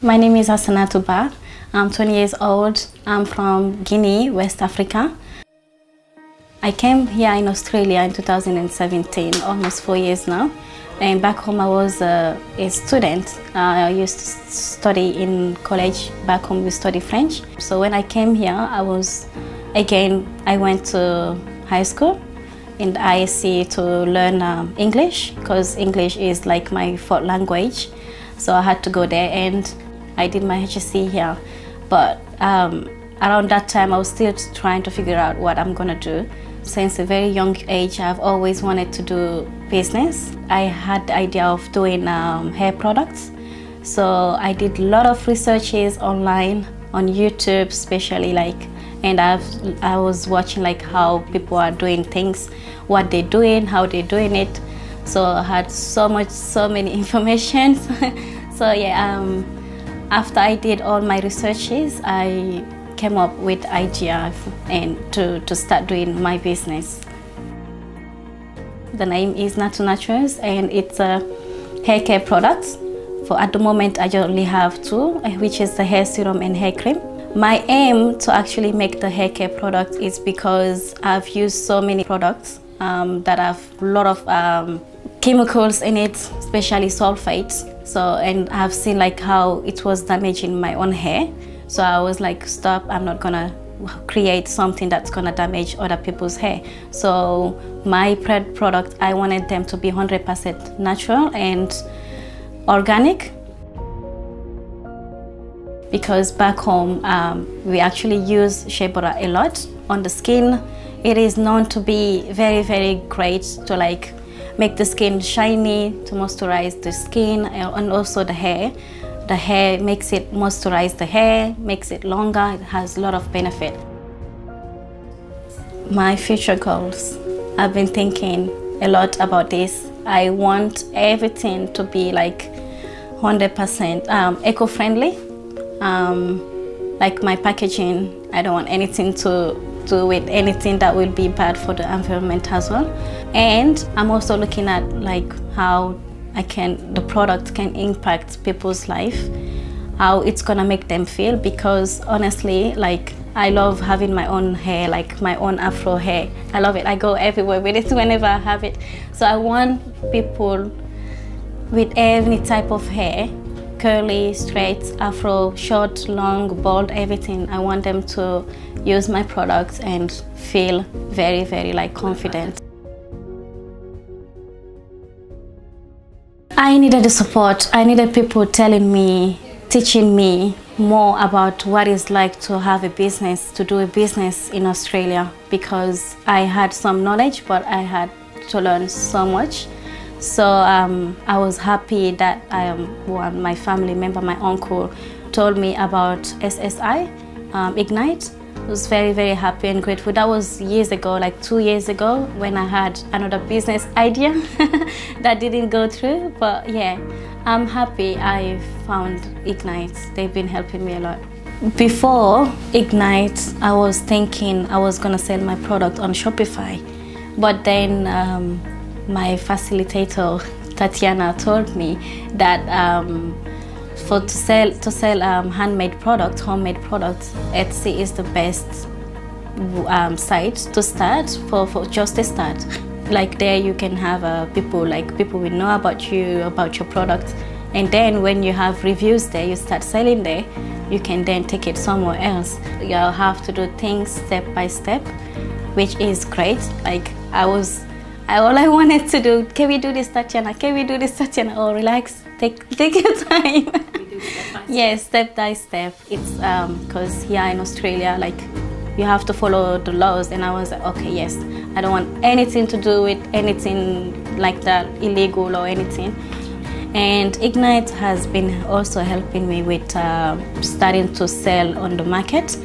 My name is Hassanatu Ba. I'm 20 years old. I'm from Guinea, West Africa. I came here in Australia in 2017, almost four years now. And back home I was uh, a student. Uh, I used to study in college. Back home we study French. So when I came here, I was, again, I went to high school in the to learn um, English because English is like my fourth language. So I had to go there and I did my HSC here, but um, around that time I was still trying to figure out what I'm gonna do. Since a very young age, I've always wanted to do business. I had the idea of doing um, hair products. So I did a lot of researches online, on YouTube especially like, and I've, I was watching like how people are doing things, what they're doing, how they're doing it. So I had so much, so many information. so yeah, um, after I did all my researches, I came up with idea and to, to start doing my business. The name is Natu Naturals and it's a hair care product. For at the moment, I only have two, which is the hair serum and hair cream. My aim to actually make the hair care product is because I've used so many products um, that have a lot of um, chemicals in it, especially sulfates. So, and I've seen like how it was damaging my own hair. So I was like, stop, I'm not gonna create something that's gonna damage other people's hair. So my product, I wanted them to be 100% natural and organic because back home um, we actually use shea butter a lot on the skin. It is known to be very, very great to like make the skin shiny, to moisturize the skin and also the hair. The hair makes it moisturize the hair, makes it longer, it has a lot of benefit. My future goals. I've been thinking a lot about this. I want everything to be like 100% um, eco-friendly. Um, like my packaging, I don't want anything to do with anything that will be bad for the environment as well. And I'm also looking at like how I can, the product can impact people's life, how it's gonna make them feel because honestly, like I love having my own hair, like my own afro hair. I love it. I go everywhere with it whenever I have it. So I want people with any type of hair curly, straight, afro, short, long, bald, everything. I want them to use my products and feel very, very like confident. I needed the support. I needed people telling me, teaching me more about what it's like to have a business, to do a business in Australia because I had some knowledge, but I had to learn so much. So um, I was happy that um, one, my family member, my uncle, told me about SSI, um, Ignite. I was very, very happy and grateful. That was years ago, like two years ago, when I had another business idea that didn't go through. But yeah, I'm happy I found Ignite. They've been helping me a lot. Before Ignite, I was thinking I was gonna sell my product on Shopify. But then um, my facilitator Tatiana told me that um, for to sell to sell um, handmade products, homemade products, Etsy is the best um, site to start for, for just a start. Like there, you can have uh, people like people will know about you, about your product, and then when you have reviews there, you start selling there. You can then take it somewhere else. You'll have to do things step by step, which is great. Like I was all I wanted to do, can we do this, Tatiana? Can we do this, Tatiana? Oh, relax, take take your time. yes, step by step. It's because um, here in Australia, like you have to follow the laws, and I was like, okay, yes, I don't want anything to do with anything like that, illegal or anything. And Ignite has been also helping me with uh, starting to sell on the market.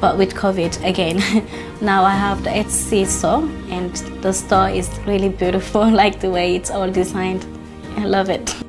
But with COVID again, now I have the Etsy store and the store is really beautiful, like the way it's all designed. I love it.